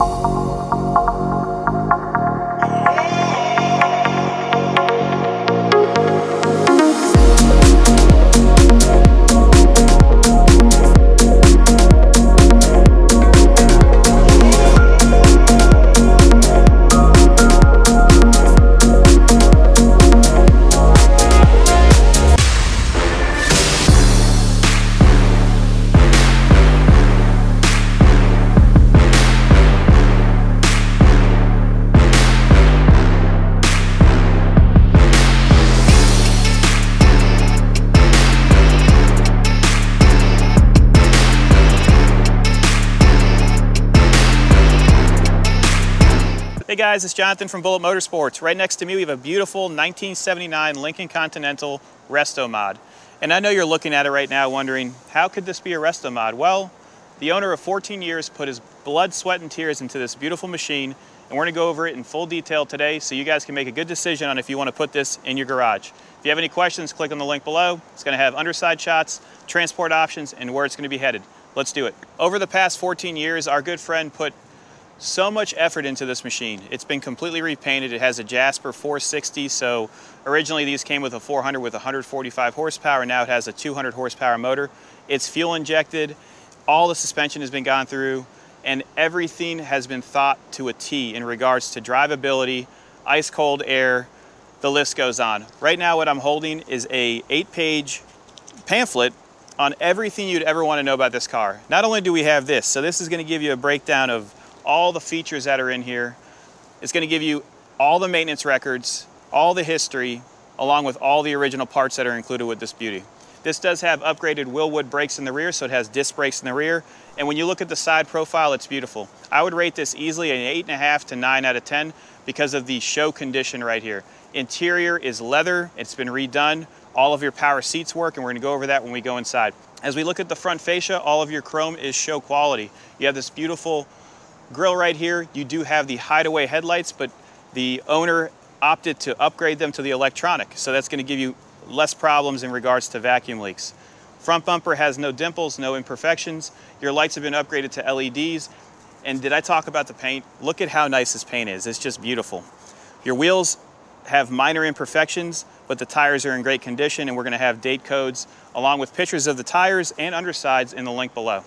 Hey guys, it's Jonathan from Bullet Motorsports. Right next to me we have a beautiful 1979 Lincoln Continental Resto Mod. And I know you're looking at it right now wondering, how could this be a Resto Mod? Well, the owner of 14 years put his blood, sweat, and tears into this beautiful machine, and we're gonna go over it in full detail today so you guys can make a good decision on if you wanna put this in your garage. If you have any questions, click on the link below. It's gonna have underside shots, transport options, and where it's gonna be headed. Let's do it. Over the past 14 years, our good friend put so much effort into this machine. It's been completely repainted. It has a Jasper 460, so originally these came with a 400 with 145 horsepower. Now it has a 200 horsepower motor. It's fuel injected. All the suspension has been gone through and everything has been thought to a T in regards to drivability, ice cold air, the list goes on. Right now what I'm holding is a eight page pamphlet on everything you'd ever want to know about this car. Not only do we have this, so this is going to give you a breakdown of all the features that are in here. It's going to give you all the maintenance records, all the history, along with all the original parts that are included with this beauty. This does have upgraded Wilwood brakes in the rear, so it has disc brakes in the rear. And when you look at the side profile, it's beautiful. I would rate this easily an 8.5 to 9 out of 10 because of the show condition right here. Interior is leather, it's been redone. All of your power seats work, and we're gonna go over that when we go inside. As we look at the front fascia, all of your chrome is show quality. You have this beautiful grill right here. You do have the hideaway headlights, but the owner opted to upgrade them to the electronic. So that's gonna give you less problems in regards to vacuum leaks. Front bumper has no dimples, no imperfections. Your lights have been upgraded to LEDs. And did I talk about the paint? Look at how nice this paint is. It's just beautiful. Your wheels have minor imperfections, but the tires are in great condition and we're gonna have date codes along with pictures of the tires and undersides in the link below.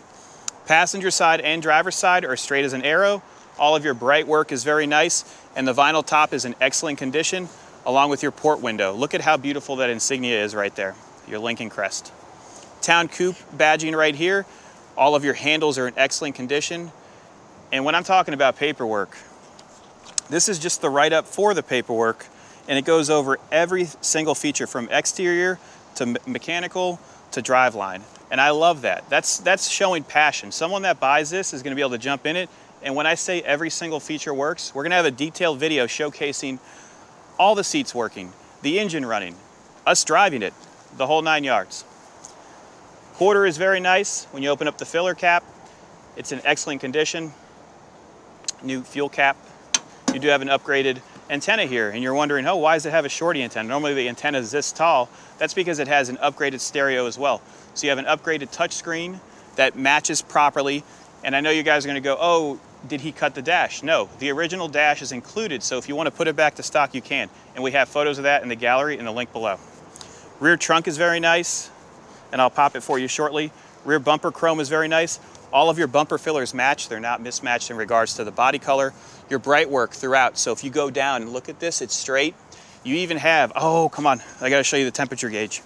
Passenger side and driver side are straight as an arrow. All of your bright work is very nice and the vinyl top is in excellent condition along with your port window. Look at how beautiful that insignia is right there, your Lincoln crest. Town Coupe badging right here. All of your handles are in excellent condition. And when I'm talking about paperwork, this is just the write-up for the paperwork and it goes over every single feature from exterior to mechanical to driveline. And I love that. That's, that's showing passion. Someone that buys this is gonna be able to jump in it. And when I say every single feature works, we're gonna have a detailed video showcasing all the seats working, the engine running, us driving it, the whole nine yards. Quarter is very nice. When you open up the filler cap, it's in excellent condition. New fuel cap. You do have an upgraded antenna here and you're wondering, oh, why does it have a shorty antenna? Normally the antenna is this tall. That's because it has an upgraded stereo as well. So you have an upgraded touchscreen that matches properly. And I know you guys are gonna go, oh, did he cut the dash? No, the original dash is included. So if you wanna put it back to stock, you can. And we have photos of that in the gallery in the link below. Rear trunk is very nice and I'll pop it for you shortly. Rear bumper chrome is very nice. All of your bumper fillers match. They're not mismatched in regards to the body color. Your bright work throughout. So if you go down and look at this, it's straight. You even have, oh, come on. I gotta show you the temperature gauge.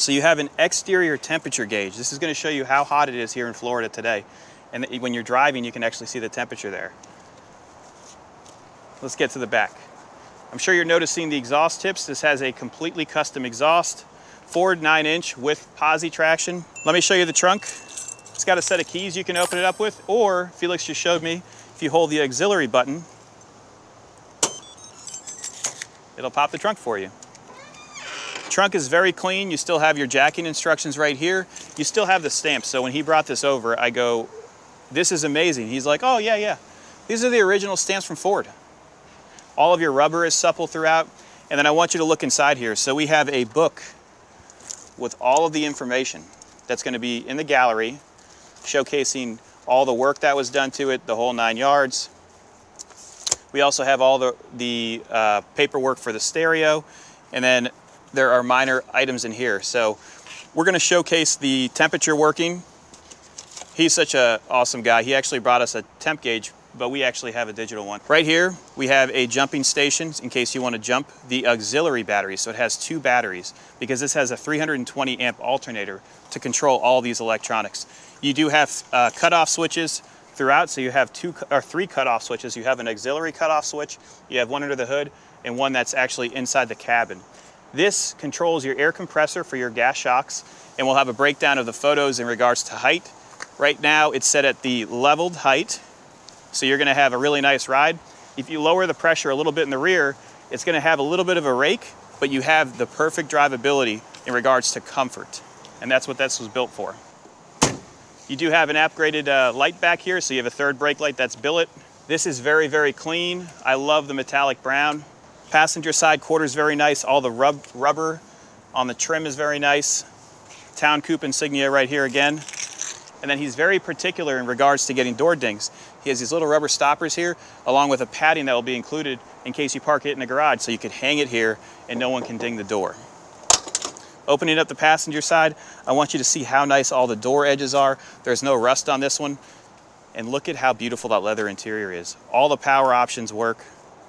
So you have an exterior temperature gauge. This is gonna show you how hot it is here in Florida today. And when you're driving, you can actually see the temperature there. Let's get to the back. I'm sure you're noticing the exhaust tips. This has a completely custom exhaust, Ford 9 inch with posi traction. Let me show you the trunk. It's got a set of keys you can open it up with, or Felix just showed me, if you hold the auxiliary button, it'll pop the trunk for you. Trunk is very clean. You still have your jacking instructions right here. You still have the stamps. So when he brought this over, I go, this is amazing. He's like, oh yeah, yeah. These are the original stamps from Ford. All of your rubber is supple throughout. And then I want you to look inside here. So we have a book with all of the information that's gonna be in the gallery, showcasing all the work that was done to it, the whole nine yards. We also have all the, the uh, paperwork for the stereo, and then there are minor items in here. So we're gonna showcase the temperature working. He's such an awesome guy. He actually brought us a temp gauge, but we actually have a digital one. Right here, we have a jumping station in case you wanna jump the auxiliary battery. So it has two batteries because this has a 320 amp alternator to control all these electronics. You do have uh, cutoff switches throughout. So you have two or three cutoff switches. You have an auxiliary cutoff switch, you have one under the hood, and one that's actually inside the cabin. This controls your air compressor for your gas shocks, and we'll have a breakdown of the photos in regards to height. Right now, it's set at the leveled height, so you're gonna have a really nice ride. If you lower the pressure a little bit in the rear, it's gonna have a little bit of a rake, but you have the perfect drivability in regards to comfort. And that's what this was built for. You do have an upgraded uh, light back here, so you have a third brake light that's billet. This is very, very clean. I love the metallic brown. Passenger side quarter is very nice. All the rub rubber on the trim is very nice. Town Coupe insignia right here again. And then he's very particular in regards to getting door dings. He has these little rubber stoppers here, along with a padding that will be included in case you park it in the garage, so you could hang it here and no one can ding the door. Opening up the passenger side, I want you to see how nice all the door edges are. There's no rust on this one. And look at how beautiful that leather interior is. All the power options work.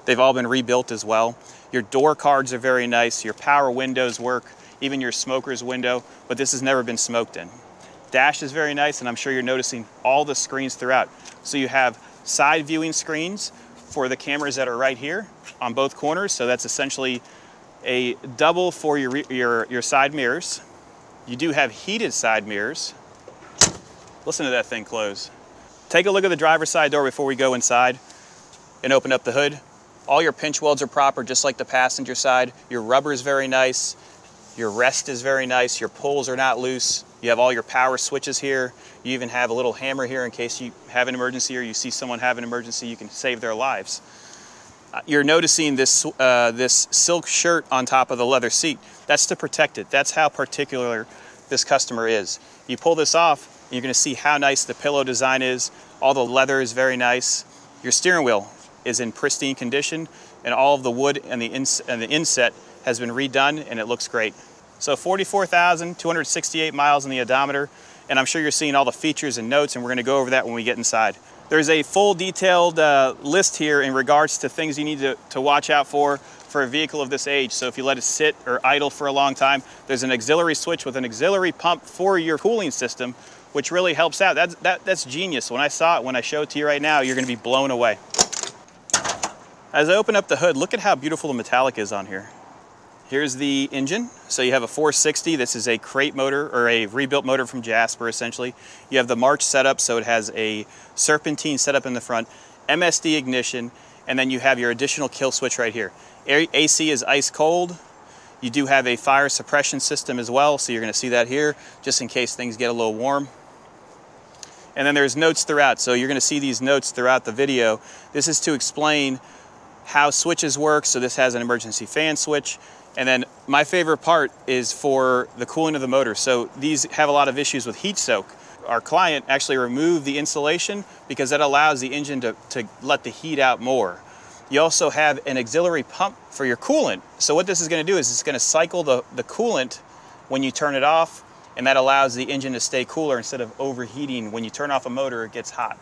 They've all been rebuilt as well. Your door cards are very nice. Your power windows work, even your smoker's window, but this has never been smoked in. Dash is very nice, and I'm sure you're noticing all the screens throughout. So you have side viewing screens for the cameras that are right here on both corners. So that's essentially a double for your, your, your side mirrors. You do have heated side mirrors. Listen to that thing close. Take a look at the driver's side door before we go inside and open up the hood. All your pinch welds are proper, just like the passenger side. Your rubber is very nice. Your rest is very nice. Your pulls are not loose. You have all your power switches here. You even have a little hammer here in case you have an emergency or you see someone have an emergency, you can save their lives you're noticing this, uh, this silk shirt on top of the leather seat. That's to protect it. That's how particular this customer is. You pull this off, you're gonna see how nice the pillow design is. All the leather is very nice. Your steering wheel is in pristine condition and all of the wood and the, ins and the inset has been redone and it looks great. So 44,268 miles in the odometer and I'm sure you're seeing all the features and notes and we're gonna go over that when we get inside. There's a full detailed uh, list here in regards to things you need to, to watch out for for a vehicle of this age. So if you let it sit or idle for a long time, there's an auxiliary switch with an auxiliary pump for your cooling system, which really helps out. That's, that, that's genius. When I saw it, when I show it to you right now, you're gonna be blown away. As I open up the hood, look at how beautiful the metallic is on here. Here's the engine. So you have a 460. This is a crate motor or a rebuilt motor from Jasper essentially. You have the March setup, so it has a serpentine setup in the front, MSD ignition, and then you have your additional kill switch right here. AC is ice cold. You do have a fire suppression system as well, so you're gonna see that here, just in case things get a little warm. And then there's notes throughout, so you're gonna see these notes throughout the video. This is to explain how switches work, so this has an emergency fan switch. And then my favorite part is for the cooling of the motor. So these have a lot of issues with heat soak. Our client actually removed the insulation because that allows the engine to, to let the heat out more. You also have an auxiliary pump for your coolant. So what this is gonna do is it's gonna cycle the, the coolant when you turn it off, and that allows the engine to stay cooler instead of overheating. When you turn off a motor, it gets hot.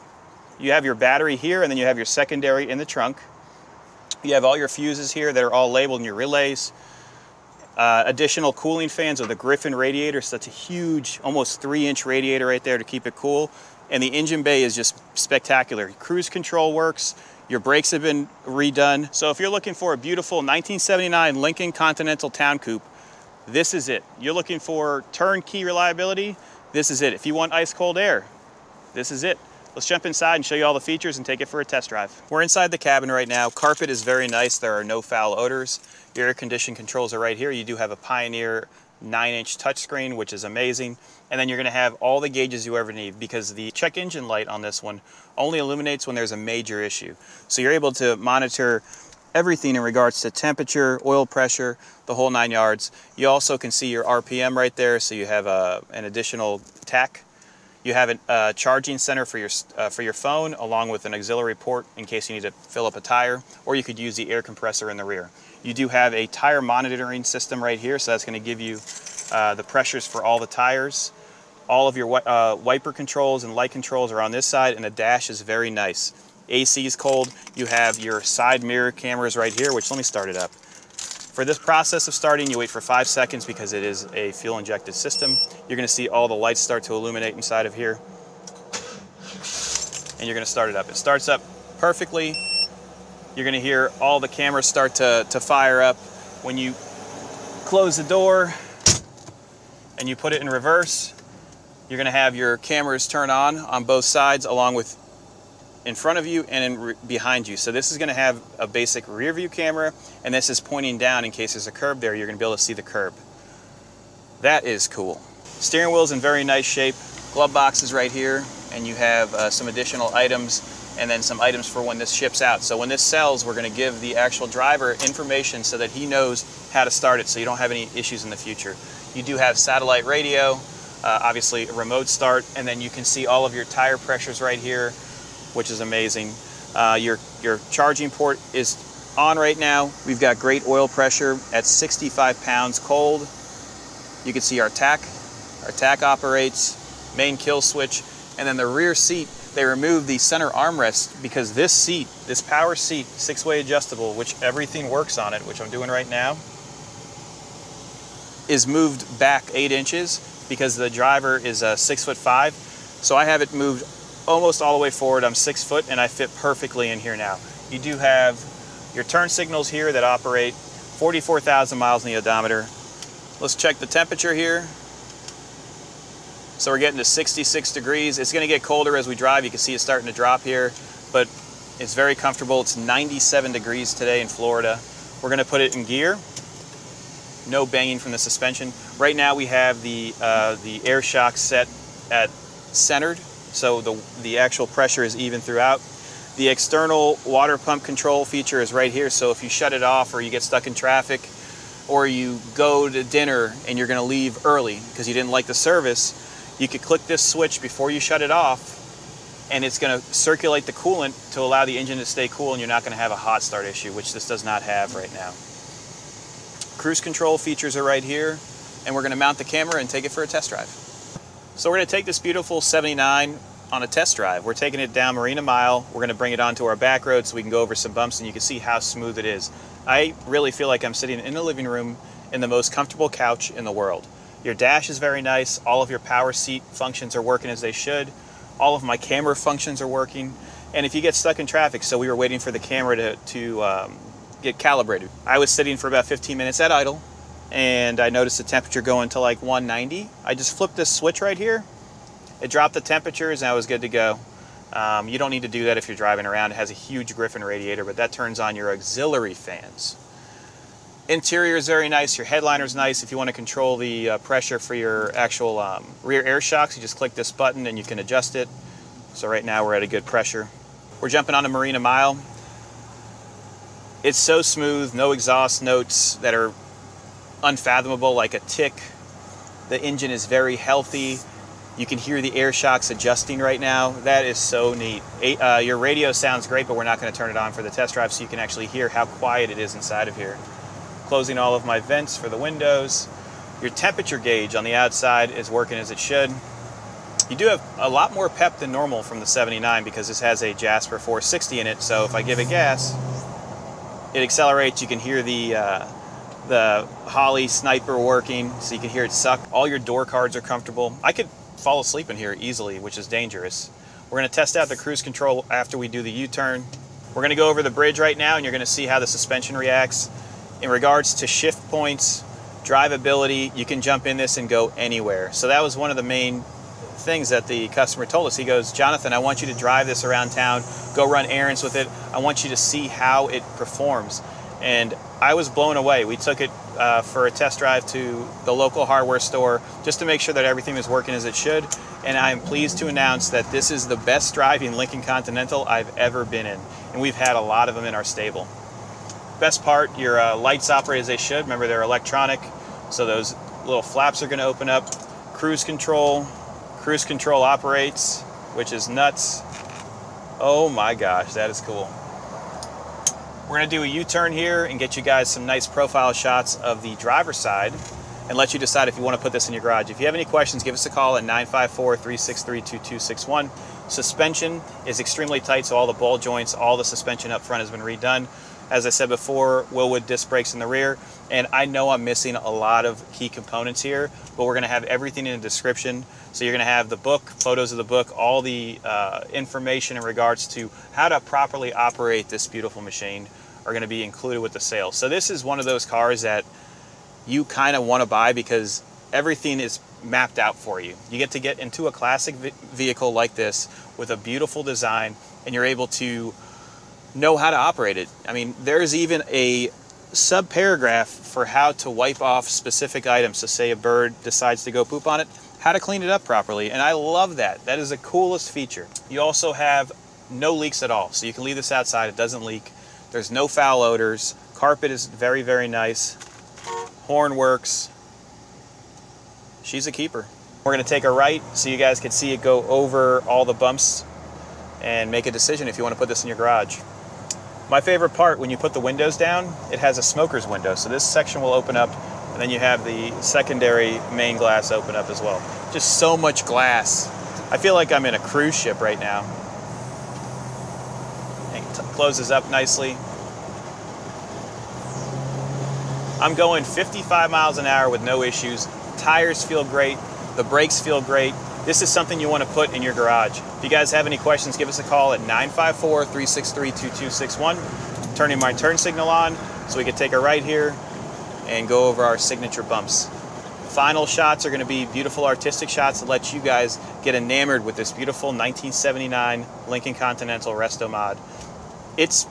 You have your battery here, and then you have your secondary in the trunk. You have all your fuses here that are all labeled in your relays. Uh, additional cooling fans of the Griffin radiator, so that's a huge, almost three inch radiator right there to keep it cool. And the engine bay is just spectacular. Cruise control works, your brakes have been redone. So if you're looking for a beautiful 1979 Lincoln Continental Town Coupe, this is it. You're looking for turnkey reliability, this is it. If you want ice cold air, this is it. Let's jump inside and show you all the features and take it for a test drive. We're inside the cabin right now. Carpet is very nice. There are no foul odors. Your air condition controls are right here. You do have a Pioneer 9-inch touchscreen, which is amazing. And then you're gonna have all the gauges you ever need because the check engine light on this one only illuminates when there's a major issue. So you're able to monitor everything in regards to temperature, oil pressure, the whole nine yards. You also can see your RPM right there, so you have a, uh, an additional tach You have a uh, charging center for your, uh, for your phone along with an auxiliary port in case you need to fill up a tire, or you could use the air compressor in the rear. You do have a tire monitoring system right here, so that's going to give you uh, the pressures for all the tires. All of your uh, wiper controls and light controls are on this side, and the dash is very nice. AC is cold. You have your side mirror cameras right here, which let me start it up. For this process of starting, you wait for five seconds because it is a fuel injected system. You're gonna see all the lights start to illuminate inside of here. And you're gonna start it up. It starts up perfectly. You're gonna hear all the cameras start to, to fire up. When you close the door and you put it in reverse, you're gonna have your cameras turn on on both sides along with in front of you and in behind you. So this is gonna have a basic rear view camera and this is pointing down in case there's a curb there, you're gonna be able to see the curb. That is cool. Steering wheel is in very nice shape. Glove box is right here and you have uh, some additional items and then some items for when this ships out. So when this sells, we're gonna give the actual driver information so that he knows how to start it so you don't have any issues in the future. You do have satellite radio, uh, obviously a remote start, and then you can see all of your tire pressures right here, which is amazing. Uh, your, your charging port is on right now. We've got great oil pressure at 65 pounds cold. You can see our tach. Our tach operates, main kill switch, and then the rear seat, they removed the center armrest because this seat, this power seat, six-way adjustable, which everything works on it, which I'm doing right now, is moved back eight inches because the driver is a six foot five. So I have it moved almost all the way forward. I'm six foot and I fit perfectly in here now. You do have your turn signals here that operate 44,000 miles in the odometer. Let's check the temperature here. So we're getting to 66 degrees. It's gonna get colder as we drive. You can see it's starting to drop here, but it's very comfortable. It's 97 degrees today in Florida. We're gonna put it in gear. No banging from the suspension. Right now we have the, uh, the air shock set at centered so the, the actual pressure is even throughout. The external water pump control feature is right here, so if you shut it off or you get stuck in traffic, or you go to dinner and you're gonna leave early because you didn't like the service, you could click this switch before you shut it off and it's gonna circulate the coolant to allow the engine to stay cool and you're not gonna have a hot start issue, which this does not have right now. Cruise control features are right here and we're gonna mount the camera and take it for a test drive. So we're gonna take this beautiful 79 on a test drive. We're taking it down Marina Mile. We're gonna bring it onto our back road so we can go over some bumps and you can see how smooth it is. I really feel like I'm sitting in the living room in the most comfortable couch in the world. Your dash is very nice. All of your power seat functions are working as they should. All of my camera functions are working. And if you get stuck in traffic, so we were waiting for the camera to, to um, get calibrated. I was sitting for about 15 minutes at idle and I noticed the temperature going to like 190. I just flipped this switch right here. It dropped the temperatures and I was good to go. Um, you don't need to do that if you're driving around. It has a huge Griffin radiator, but that turns on your auxiliary fans. Interior is very nice. Your headliner is nice. If you want to control the uh, pressure for your actual um, rear air shocks, you just click this button and you can adjust it. So right now we're at a good pressure. We're jumping on a Marina Mile. It's so smooth, no exhaust notes that are unfathomable like a tick. The engine is very healthy. You can hear the air shocks adjusting right now. That is so neat. Uh, your radio sounds great, but we're not going to turn it on for the test drive so you can actually hear how quiet it is inside of here. Closing all of my vents for the windows. Your temperature gauge on the outside is working as it should. You do have a lot more pep than normal from the 79 because this has a Jasper 460 in it. So if I give it gas, it accelerates. You can hear the uh, the Holley sniper working so you can hear it suck. All your door cards are comfortable. I could fall asleep in here easily, which is dangerous. We're gonna test out the cruise control after we do the U-turn. We're gonna go over the bridge right now and you're gonna see how the suspension reacts. In regards to shift points, drivability, you can jump in this and go anywhere. So that was one of the main things that the customer told us. He goes, Jonathan, I want you to drive this around town, go run errands with it. I want you to see how it performs. And I was blown away. We took it uh, for a test drive to the local hardware store just to make sure that everything was working as it should. And I am pleased to announce that this is the best driving Lincoln Continental I've ever been in. And we've had a lot of them in our stable. Best part, your uh, lights operate as they should. Remember, they're electronic, so those little flaps are going to open up. Cruise control, Cruise control operates, which is nuts. Oh my gosh, that is cool. We're gonna do a U-turn here and get you guys some nice profile shots of the driver's side and let you decide if you wanna put this in your garage. If you have any questions, give us a call at 954-363-2261. Suspension is extremely tight, so all the ball joints, all the suspension up front has been redone. As I said before, Wilwood disc brakes in the rear, and I know I'm missing a lot of key components here, but we're gonna have everything in the description. So you're gonna have the book, photos of the book, all the uh, information in regards to how to properly operate this beautiful machine are gonna be included with the sale. So this is one of those cars that you kind of wanna buy because everything is mapped out for you. You get to get into a classic vehicle like this with a beautiful design and you're able to know how to operate it. I mean, there's even a sub paragraph for how to wipe off specific items. So say a bird decides to go poop on it, how to clean it up properly. And I love that. That is the coolest feature. You also have no leaks at all. So you can leave this outside, it doesn't leak. There's no foul odors. Carpet is very, very nice. Horn works. She's a keeper. We're gonna take a right so you guys can see it go over all the bumps and make a decision if you wanna put this in your garage. My favorite part, when you put the windows down, it has a smoker's window. So this section will open up, and then you have the secondary main glass open up as well. Just so much glass. I feel like I'm in a cruise ship right now. It closes up nicely. I'm going 55 miles an hour with no issues. Tires feel great. The brakes feel great. This is something you want to put in your garage. If you guys have any questions, give us a call at 954-363-2261. Turning my turn signal on so we can take a right here and go over our signature bumps. Final shots are going to be beautiful artistic shots to let you guys get enamored with this beautiful 1979 Lincoln Continental Resto Mod. It's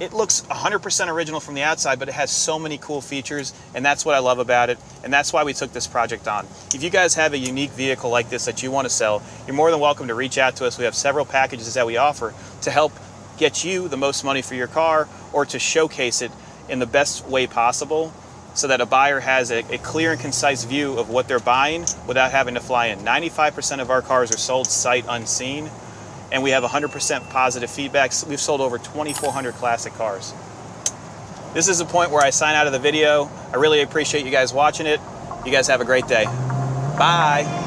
it looks 100% original from the outside, but it has so many cool features, and that's what I love about it, and that's why we took this project on. If you guys have a unique vehicle like this that you want to sell, you're more than welcome to reach out to us. We have several packages that we offer to help get you the most money for your car or to showcase it in the best way possible so that a buyer has a, a clear and concise view of what they're buying without having to fly in. 95% of our cars are sold sight unseen, and we have 100% positive feedback. We've sold over 2,400 classic cars. This is the point where I sign out of the video. I really appreciate you guys watching it. You guys have a great day. Bye.